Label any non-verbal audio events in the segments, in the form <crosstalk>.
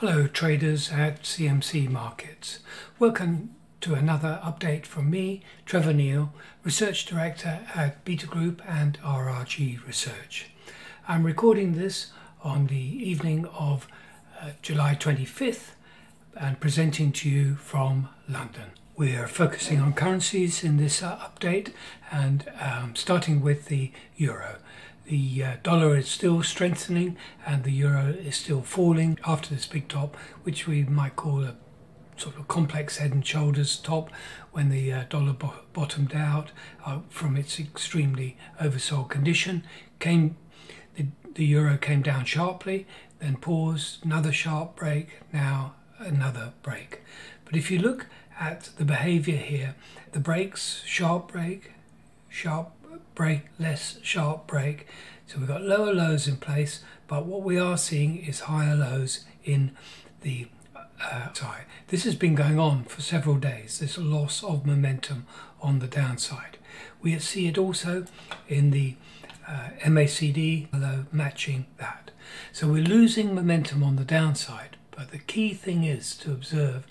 Hello, traders at CMC Markets. Welcome to another update from me, Trevor Neil, Research Director at Beta Group and RRG Research. I'm recording this on the evening of uh, July 25th and presenting to you from London. We are focusing on currencies in this uh, update and um, starting with the euro. The uh, dollar is still strengthening and the euro is still falling after this big top, which we might call a sort of complex head and shoulders top when the uh, dollar bo- bottomed out uh, from its extremely oversold condition. Came the, the euro came down sharply, then paused, another sharp break, now another break. But if you look at the behavior here, the breaks, sharp break, sharp break, less sharp break. So we've got lower lows in place, but what we are seeing is higher lows in the uh. This has been going on for several days, this loss of momentum on the downside. We see it also in the uh, MACD, although matching that. So we're losing momentum on the downside, but the key thing is to observe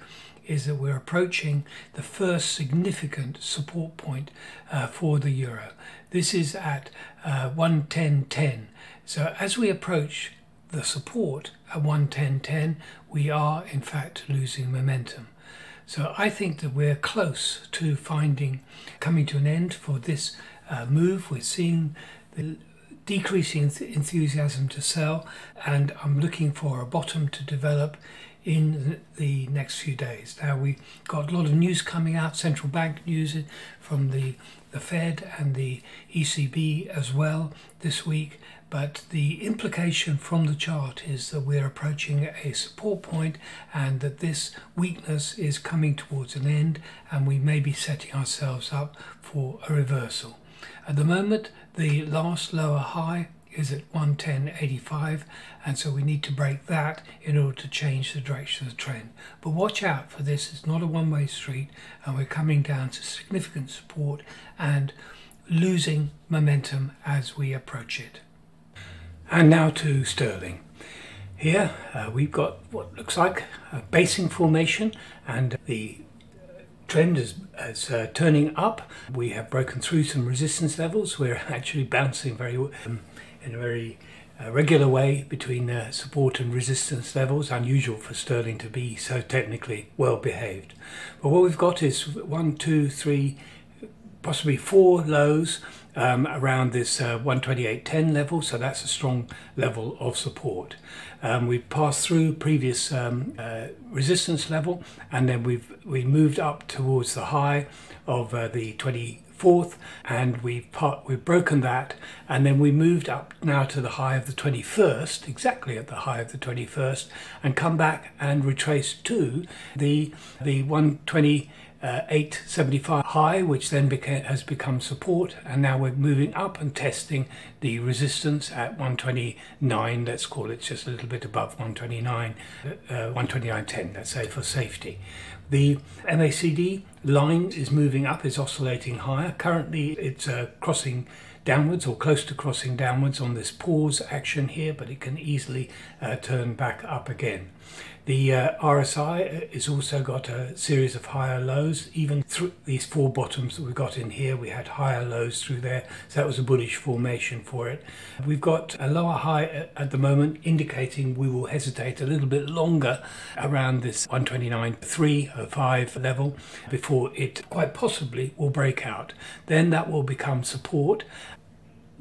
is that we're approaching the first significant support point uh, for the euro. This is at uh, 110.10. So as we approach the support at 110.10, we are in fact losing momentum. So I think that we're close to finding, coming to an end for this uh, move. We're seeing the decreasing enthusiasm to sell, and I'm looking for a bottom to develop in the next few days. Now we got a lot of news coming out, central bank news from the the Fed and the ECB as well this week. But the implication from the chart is that we're approaching a support point and that this weakness is coming towards an end and we may be setting ourselves up for a reversal. At the moment, the last lower high is at 110.85 and so we need to break that in order to change the direction of the trend. But watch out for this, it's not a one-way street and we're coming down to significant support and losing momentum as we approach it. And now to sterling. Here uh, we've got what looks like a basing formation and the trend is, is uh, turning up. We have broken through some resistance levels. We're <laughs> actually bouncing very um, in a very uh, regular way between uh, support and resistance levels, unusual for sterling to be so technically well behaved. But what we've got is one, two, three, possibly four lows um, around this uh, 128.10 level, so that's a strong level of support. Um, we've passed through previous um, uh, resistance level, and then we've we moved up towards the high of uh, the 20 4th and we've part, we've broken that and then we moved up now to the high of the 21st exactly at the high of the 21st and come back and retrace to the the 120 uh, 875 high, which then became, has become support, and now we're moving up and testing the resistance at 129. Let's call it just a little bit above 129, uh, 129.10. Let's say for safety. The MACD line is moving up, is oscillating higher. Currently, it's uh, crossing downwards or close to crossing downwards on this pause action here, but it can easily uh, turn back up again. The uh, RSI has also got a series of higher lows. Even through these four bottoms that we've got in here, we had higher lows through there. So that was a bullish formation for it. We've got a lower high at the moment, indicating we will hesitate a little bit longer around this 129.305 level before it quite possibly will break out. Then that will become support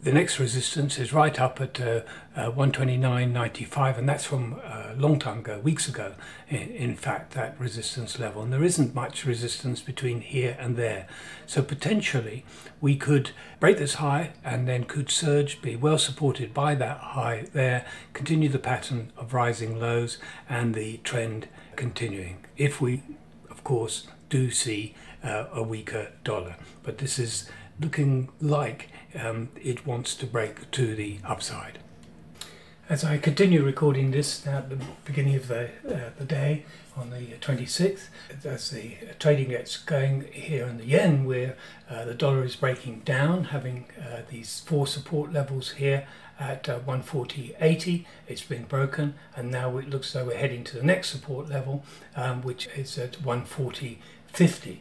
the next resistance is right up at uh, uh, 129.95 and that's from a uh, long time ago, weeks ago in, in, fact that resistance level. And there isn't much resistance between here and there. So potentially we could break this high and then could surge be well supported by that high there continue the pattern of rising lows and the trend continuing if we of course do see uh, a weaker dollar. But this is looking like um, it wants to break to the upside. As I continue recording this now at the beginning of the, uh, the day on the 26th, as the trading gets going here in the yen, where uh, the dollar is breaking down, having uh, these four support levels here at uh, 140.80. It's been broken, and now it looks though we're heading to the next support level, um, which is at 140.50.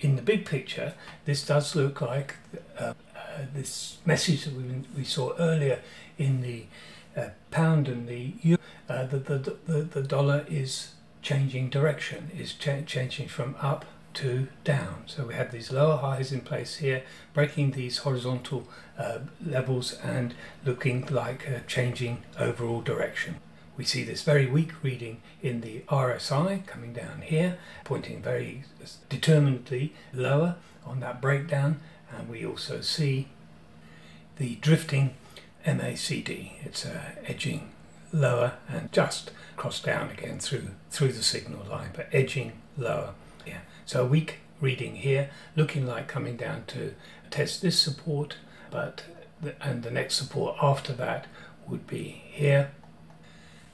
In the big picture, this does look like uh, uh, this message that we, we saw earlier in the uh, pound and the euro, uh, the, the, the, the dollar is changing direction, is cha changing from up to down. So we have these lower highs in place here, breaking these horizontal uh, levels and looking like a changing overall direction. We see this very weak reading in the RSI coming down here, pointing very determinedly lower on that breakdown and we also see the drifting MACD. It's uh, edging lower and just cross down again through through the signal line, but edging lower. Yeah. So a weak reading here, looking like coming down to test this support, but the, and the next support after that would be here.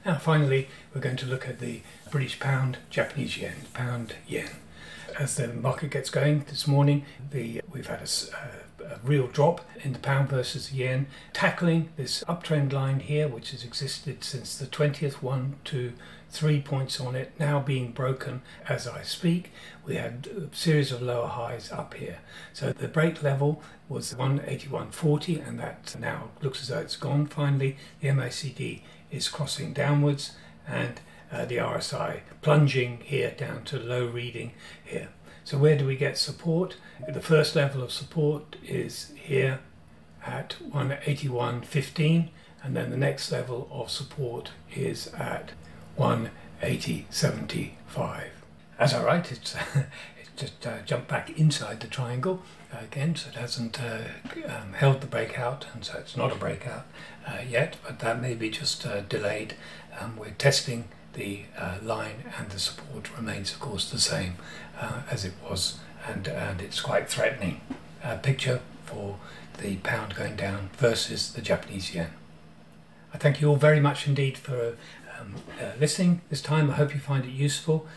Now finally, we're going to look at the British pound, Japanese yen, pound yen as the market gets going this morning, the we've had a, a, a, real drop in the pound versus the yen, tackling this uptrend line here, which has existed since the 20th, one, two, three points on it, now being broken as I speak. We had a series of lower highs up here. So the break level was 181.40, and that now looks as though it's gone finally. The MACD is crossing downwards, and uh, the RSI plunging here down to low reading here. So where do we get support? The first level of support is here at 181.15 and then the next level of support is at 180.75. As I write, it's, <laughs> just uh, jumped back inside the triangle uh, again, so it hasn't uh, um, held the breakout, and so it's not a breakout uh, yet, but that may be just uh, delayed. Um, we're testing the uh, line and the support remains of course the same as it was and, and it's quite threatening picture for the pound going down versus the Japanese yen. I thank you all very much indeed for um, listening this time. I hope you find it useful.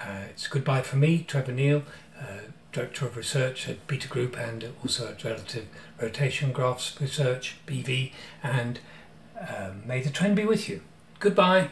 Uh, it's goodbye for me, Trevor Neil, uh, Director of Research at Beta Group and also at Relative Rotation Graphs Research, BV, and may the trend be with you. Goodbye.